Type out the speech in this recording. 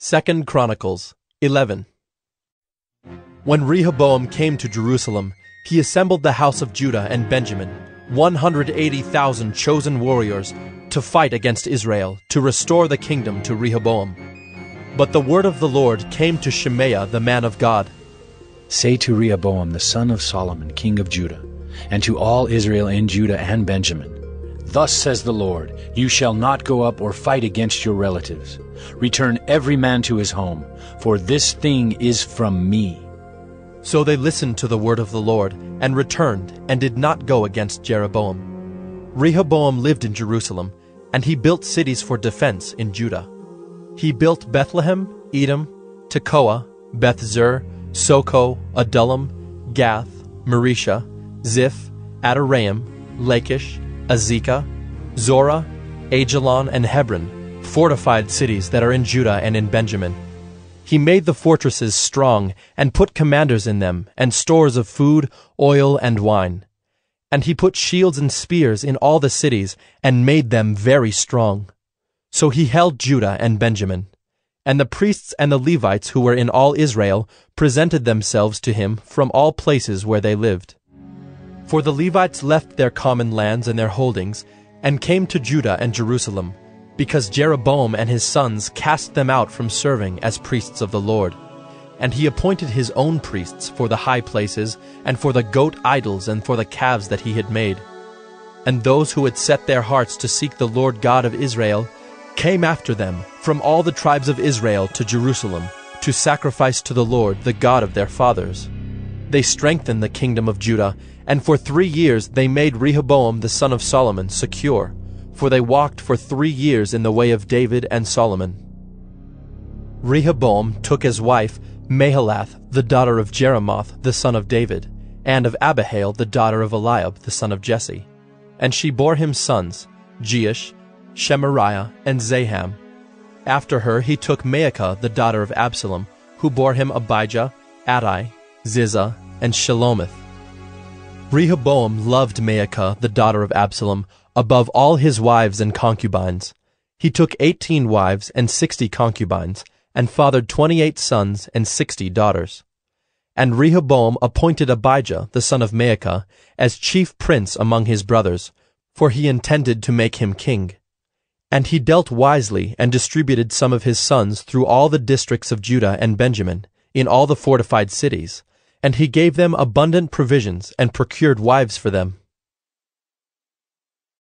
2 Chronicles 11 When Rehoboam came to Jerusalem, he assembled the house of Judah and Benjamin, 180,000 chosen warriors, to fight against Israel, to restore the kingdom to Rehoboam. But the word of the Lord came to Shemaiah the man of God. Say to Rehoboam the son of Solomon, king of Judah, and to all Israel in Judah and Benjamin, Thus says the Lord, You shall not go up or fight against your relatives. Return every man to his home, for this thing is from me. So they listened to the word of the Lord, and returned, and did not go against Jeroboam. Rehoboam lived in Jerusalem, and he built cities for defense in Judah. He built Bethlehem, Etam, Tekoa, Beth-zur, Soco, Adullam, Gath, Mareshah, Ziph, Adoraim, Lachish, Azekah, Zorah, Aijalon, and Hebron, fortified cities that are in Judah and in Benjamin. He made the fortresses strong, and put commanders in them, and stores of food, oil, and wine. And he put shields and spears in all the cities, and made them very strong. So he held Judah and Benjamin. And the priests and the Levites who were in all Israel presented themselves to him from all places where they lived. For the Levites left their common lands and their holdings, and came to Judah and Jerusalem, because Jeroboam and his sons cast them out from serving as priests of the Lord. And he appointed his own priests for the high places, and for the goat idols, and for the calves that he had made. And those who had set their hearts to seek the Lord God of Israel came after them from all the tribes of Israel to Jerusalem to sacrifice to the Lord, the God of their fathers. They strengthened the kingdom of Judah, and for three years they made Rehoboam the son of Solomon secure, for they walked for three years in the way of David and Solomon. Rehoboam took as wife Mahalath, the daughter of Jerimoth, the son of David, and of Abihail, the daughter of Eliab, the son of Jesse. And she bore him sons, Jeush, Shemariah, and Zaham. After her he took Maacah, the daughter of Absalom, who bore him Abijah, Attai, Ziza, and Shelomith. Rehoboam loved Maacah, the daughter of Absalom, above all his wives and concubines. He took eighteen wives and sixty concubines, and fathered twenty-eight sons and sixty daughters. And Rehoboam appointed Abijah, the son of Maacah, as chief prince among his brothers, for he intended to make him king. And he dealt wisely and distributed some of his sons through all the districts of Judah and Benjamin, in all the fortified cities, and he gave them abundant provisions and procured wives for them.